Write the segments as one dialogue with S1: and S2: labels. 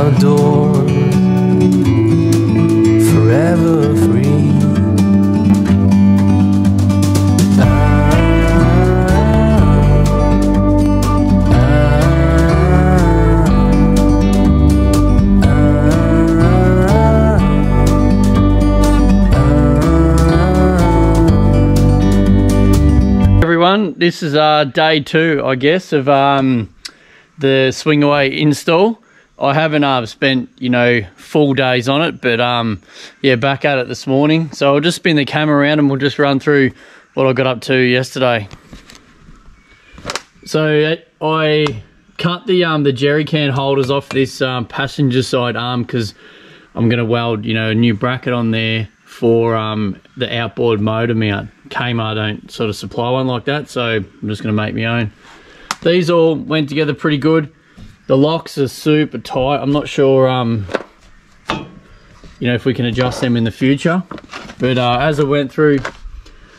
S1: outdoors, forever free.
S2: everyone. This is uh, day two, I guess, of um, the swing away install. I haven't uh, spent, you know, full days on it, but um, yeah, back at it this morning. So I'll just spin the camera around and we'll just run through what I got up to yesterday. So uh, I cut the um, the jerry can holders off this um, passenger side arm because I'm going to weld, you know, a new bracket on there for um, the outboard motor mount. Kaymar don't sort of supply one like that, so I'm just going to make my own. These all went together pretty good. The locks are super tight. I'm not sure, um, you know, if we can adjust them in the future. But uh, as I went through,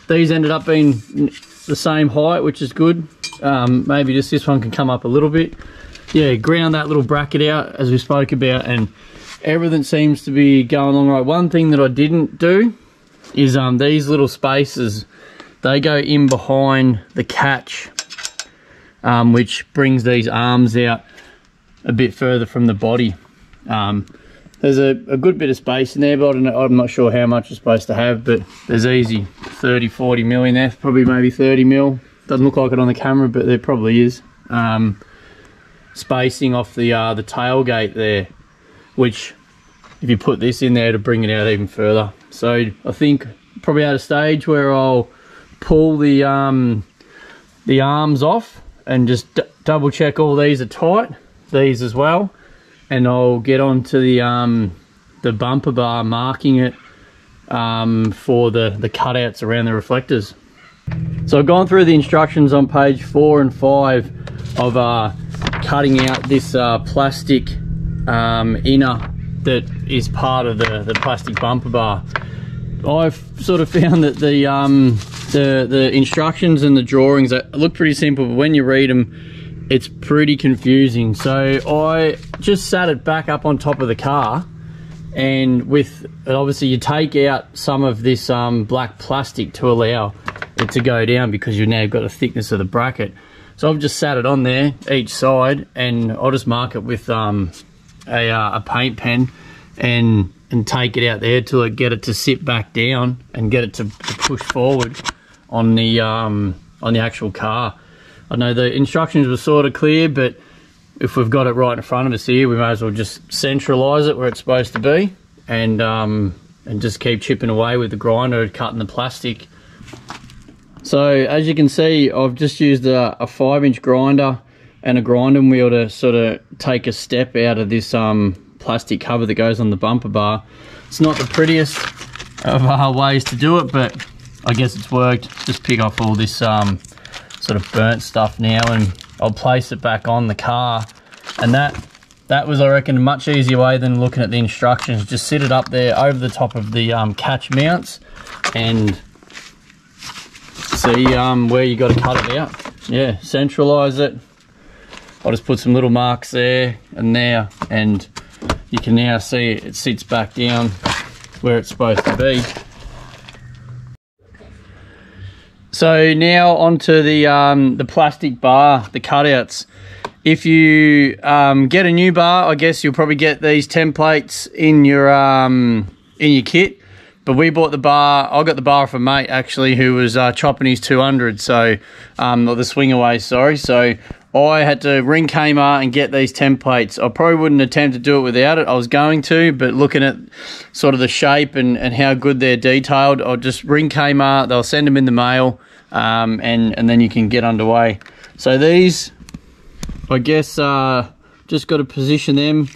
S2: these ended up being the same height, which is good. Um, maybe just this one can come up a little bit. Yeah, ground that little bracket out as we spoke about, and everything seems to be going along right. One thing that I didn't do is um, these little spaces, they go in behind the catch, um, which brings these arms out a bit further from the body. Um, there's a, a, good bit of space in there, but I'm not sure how much it's supposed to have, but there's easy 30, 40 mil in there, probably maybe 30 mil. Doesn't look like it on the camera, but there probably is. Um, spacing off the uh, the tailgate there, which if you put this in there to bring it out even further. So I think probably at a stage where I'll pull the um, the arms off and just double check all these are tight, these as well, and I'll get onto the um, the bumper bar marking it um, for the, the cutouts around the reflectors. So I've gone through the instructions on page four and five of uh, cutting out this uh, plastic um, inner that is part of the, the plastic bumper bar. I've sort of found that the um, the the instructions and the drawings look pretty simple, but when you read them, it's pretty confusing. So I just sat it back up on top of the car, and with obviously you take out some of this um, black plastic to allow it to go down because you've now got the thickness of the bracket. So I've just sat it on there each side, and I'll just mark it with um, a, uh, a paint pen and and take it out there till it get it to sit back down and get it to, to push forward on the um, on the actual car. I know the instructions were sort of clear, but if we've got it right in front of us here, we may as well just centralise it where it's supposed to be and um, and just keep chipping away with the grinder, cutting the plastic. So as you can see, I've just used a, a five inch grinder and a grinding wheel to sort of take a step out of this um, plastic cover that goes on the bumper bar. It's not the prettiest of uh, ways to do it, but I guess it's worked. Just pick off all this um, sort of burnt stuff now and I'll place it back on the car. And that that was, I reckon, a much easier way than looking at the instructions. Just sit it up there over the top of the um, catch mounts and see um, where you got to cut it out. Yeah, centralize it. I'll just put some little marks there and there and you can now see it sits back down where it's supposed to be. So now onto the um, the plastic bar, the cutouts. If you um, get a new bar, I guess you'll probably get these templates in your um, in your kit. But we bought the bar. I got the bar from mate actually, who was uh, chopping his 200. So, um, or the swing away, sorry. So I had to ring Kaymar and get these templates. I probably wouldn't attempt to do it without it. I was going to, but looking at sort of the shape and, and how good they're detailed, I'll just ring Kaymar. They'll send them in the mail, um, and and then you can get underway. So these, I guess, uh, just got to position them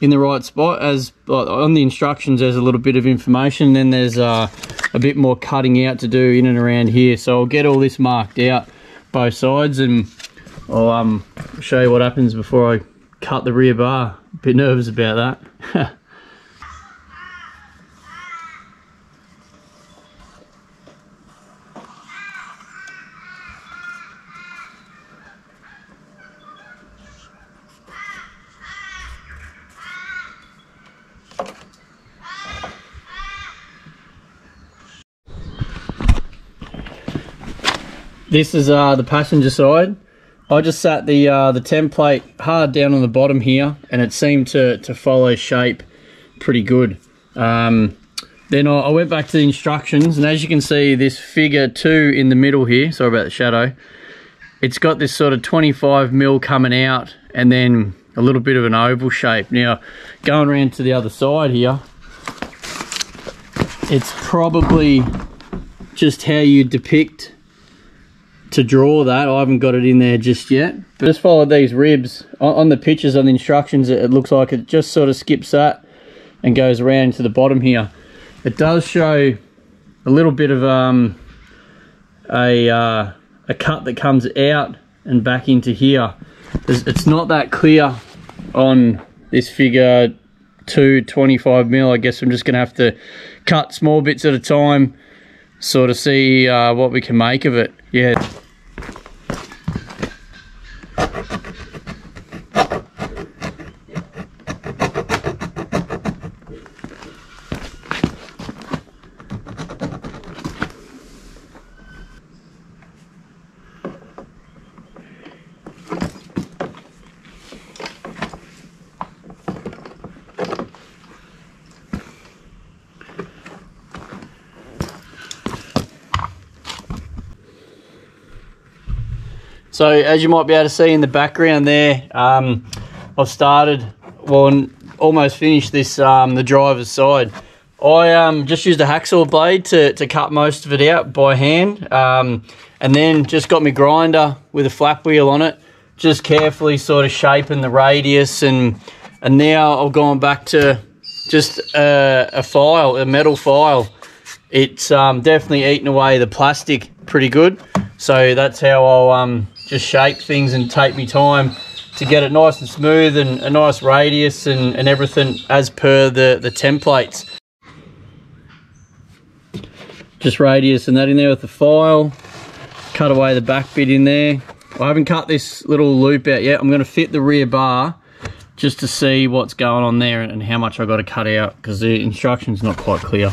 S2: in the right spot. As on the instructions, there's a little bit of information. Then there's uh, a bit more cutting out to do in and around here. So I'll get all this marked out both sides and I'll um, show you what happens before I cut the rear bar. A bit nervous about that. This is uh, the passenger side. I just sat the uh, the template hard down on the bottom here, and it seemed to to follow shape pretty good. Um, then I, I went back to the instructions, and as you can see, this figure two in the middle here. Sorry about the shadow. It's got this sort of 25 mil coming out, and then a little bit of an oval shape. Now, going around to the other side here, it's probably just how you depict to draw that. I haven't got it in there just yet. But just follow these ribs. On, on the pictures, on the instructions, it, it, looks like it just sort of skips that and goes around to the bottom here. It does show a little bit of um, a, uh, a cut that comes out and back into here. It's not that clear on this figure 2 25 mil. I guess I'm just going to have to cut small bits at a time, sort of see uh, what we can make of it. Yeah. So as you might be able to see in the background there, um, I've started, well, almost finished this, um, the driver's side. I um, just used a hacksaw blade to, to cut most of it out by hand um, and then just got my grinder with a flap wheel on it, just carefully sort of shaping the radius and and now I've gone back to just a, a file, a metal file. It's um, definitely eaten away the plastic pretty good. So that's how I'll um, just shape things and take me time to get it nice and smooth and a nice radius and, and everything as per the, the templates. Just radius and that in there with the file. Cut away the back bit in there. I haven't cut this little loop out yet. I'm going to fit the rear bar just to see what's going on there and how much I got to cut out because the instruction's not quite clear.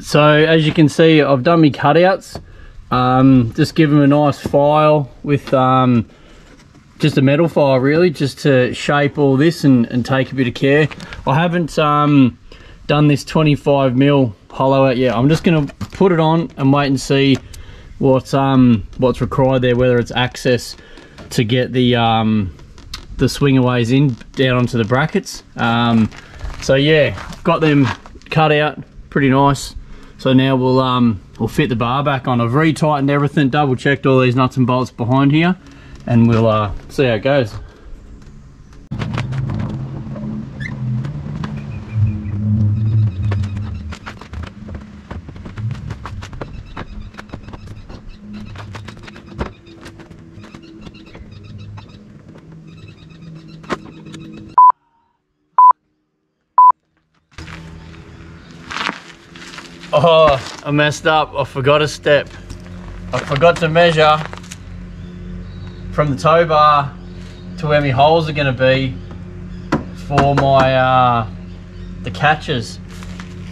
S2: So as you can see, I've done my cutouts. Um, just give them a nice file with um, just a metal file really, just to shape all this and, and take a bit of care. I haven't um, done this 25 mil hollow out yet. I'm just gonna put it on and wait and see what's um, what's required there, whether it's access to get the um, the swingaways in down onto the brackets. Um, so yeah, got them cut out, pretty nice. So now we'll um, we'll fit the bar back on. I've retightened everything, double checked all these nuts and bolts behind here, and we'll uh, see how it goes. Oh, I messed up. I forgot a step. I forgot to measure from the tow bar to where my holes are going to be for my uh, the catches.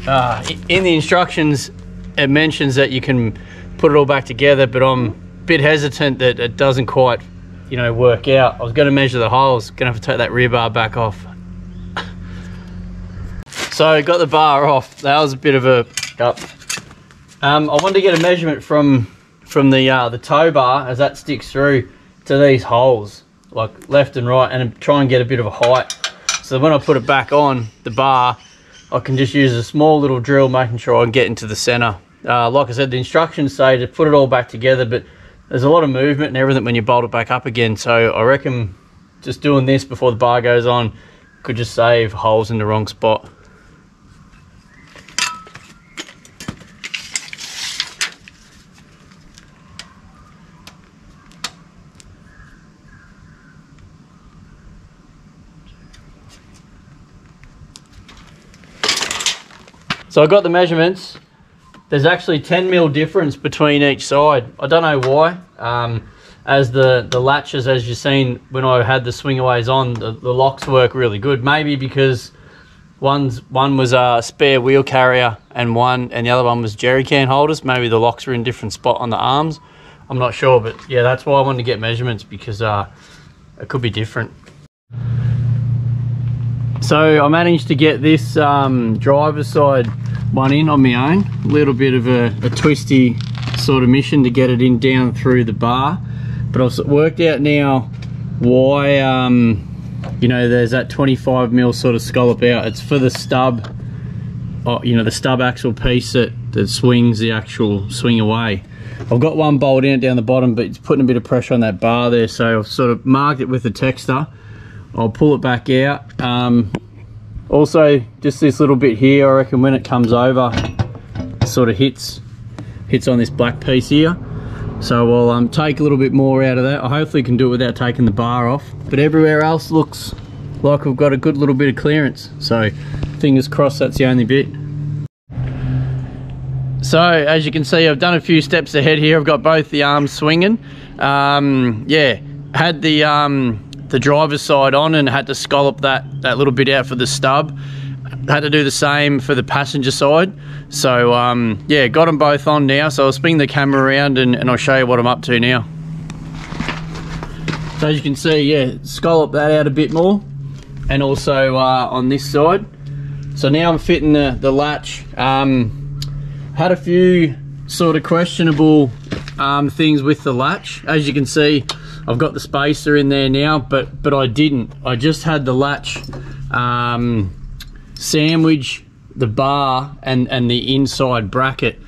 S2: Uh, in the instructions, it mentions that you can put it all back together, but I'm a bit hesitant that it doesn't quite, you know, work out. I was going to measure the holes. Going to have to take that rear bar back off. so got the bar off. That was a bit of a up. Um, I wanted to get a measurement from from the uh, the tow bar as that sticks through to these holes, like left and right, and try and get a bit of a height. So when I put it back on the bar, I can just use a small little drill, making sure I can get into the center. Uh, like I said, the instructions say to put it all back together, but there's a lot of movement and everything when you bolt it back up again. So I reckon just doing this before the bar goes on could just save holes in the wrong spot. So I got the measurements. There's actually 10 mil difference between each side. I don't know why. Um, as the, the latches, as you've seen when I had the swingaways on, the, the locks work really good. Maybe because One's one was a spare wheel carrier, and one and the other one was jerry can holders. Maybe the locks were in different spot on the arms. I'm not sure, but yeah, that's why I wanted to get measurements because uh, it could be different. So I managed to get this um, driver's side one in on my own. A little bit of a, a twisty sort of mission to get it in down through the bar, but I've worked out now why um, you know there's that 25 mil sort of scallop out. It's for the stub, uh, you know, the stub axle piece that that swings the actual swing away. I've got one bolt in it down the bottom, but it's putting a bit of pressure on that bar there, so I've sort of marked it with a texter. I'll pull it back out. Um, also, just this little bit here, I reckon when it comes over, it sort of hits hits on this black piece here. So I'll um, take a little bit more out of that. I hopefully can do it without taking the bar off. But everywhere else looks like we've got a good little bit of clearance. So fingers crossed that's the only bit. So as you can see, I've done a few steps ahead here. I've got both the arms swinging. Um, yeah, had the um, the driver's side on and had to scallop that that little bit out for the stub. Had to do the same for the passenger side. So um, yeah, got them both on now. So I'll spin the camera around and, and I'll show you what I'm up to now. So as you can see, yeah, scallop that out a bit more, and also uh, on this side. So now I'm fitting the the latch. Um, had a few sort of questionable um, things with the latch. As you can see, I've got the spacer in there now, but but I didn't. I just had the latch um, sandwich the bar and and the inside bracket,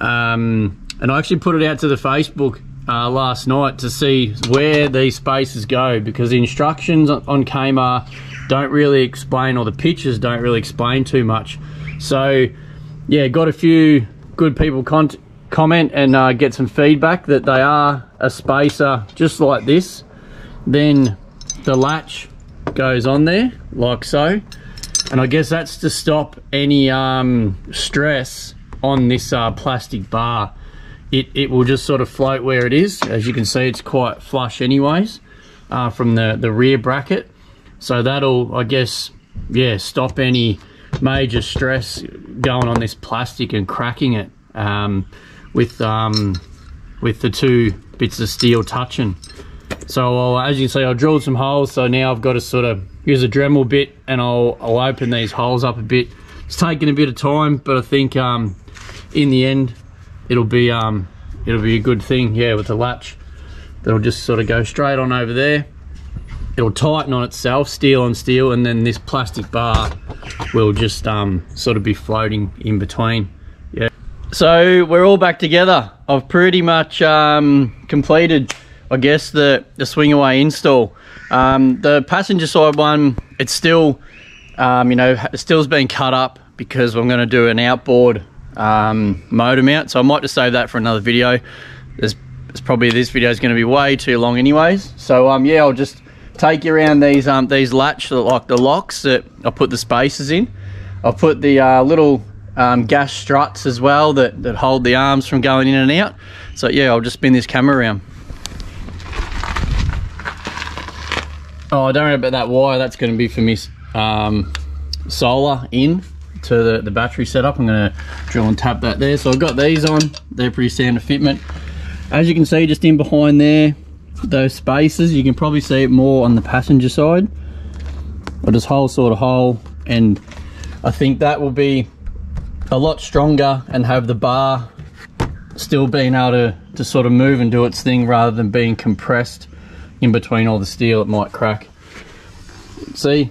S2: um, and I actually put it out to the Facebook uh, last night to see where these spaces go because the instructions on Kaymar don't really explain, or the pictures don't really explain too much. So yeah, got a few good people con comment and uh, get some feedback that they are a spacer just like this. Then the latch goes on there like so. And I guess that's to stop any um, stress on this uh, plastic bar. It, it will just sort of float where it is. As you can see, it's quite flush anyways uh, from the, the rear bracket. So that'll, I guess, yeah, stop any major stress going on this plastic and cracking it um, with um, with the two bits of steel touching. So I'll, as you can see, I drilled some holes. So now I've got to sort of use a Dremel bit and I'll, I'll open these holes up a bit. It's taking a bit of time, but I think um, in the end, it'll be um, it'll be a good thing. Yeah, with the latch, that'll just sort of go straight on over there it'll tighten on itself, steel on steel, and then this plastic bar will just um, sort of be floating in between. So we're all back together. I've pretty much um, completed, I guess, the, the swing away install. Um, the passenger side one, it's still, um, you know, it still's been cut up because I'm going to do an outboard um, motor mount. So I might just save that for another video. There's, it's probably this video is going to be way too long anyways. So um, yeah, I'll just take you around these um, these latch like the locks that I put the spacers in. I've put the uh, little um, gas struts as well that, that hold the arms from going in and out. So yeah, I'll just spin this camera around. Oh, I don't worry about that wire. That's going to be for me um, solar in to the, the battery setup. I'm going to drill and tap that there. So I've got these on. They're pretty standard fitment. As you can see, just in behind there, those spaces you can probably see it more on the passenger side or this whole sort of hole and I think that will be a lot stronger and have the bar still being able to, to sort of move and do its thing rather than being compressed in between all the steel it might crack see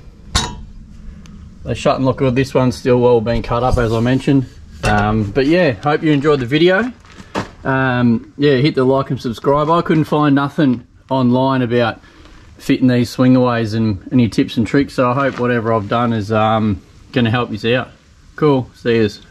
S2: they shut and look good this one's still well being cut up as I mentioned um, but yeah hope you enjoyed the video um, yeah, hit the like and subscribe. I couldn't find nothing online about fitting these swingaways and any tips and tricks. So I hope whatever I've done is um, going to help you out. Cool. See yous.